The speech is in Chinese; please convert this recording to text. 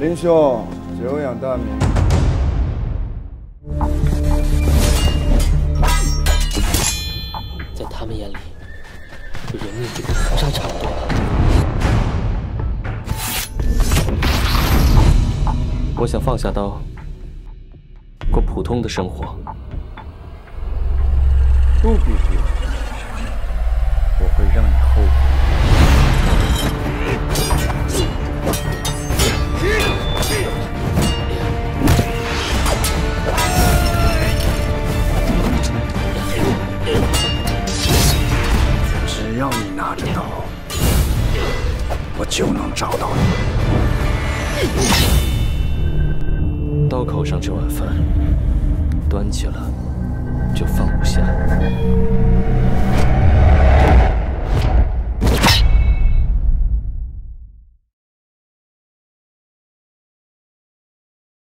林兄，久仰大名。在他们眼里，人命就跟和尚差不多了。我想放下刀，过普通的生活。不比比，只要你拿着刀，我就能找到你。刀口上这碗饭，端起了。就放不下。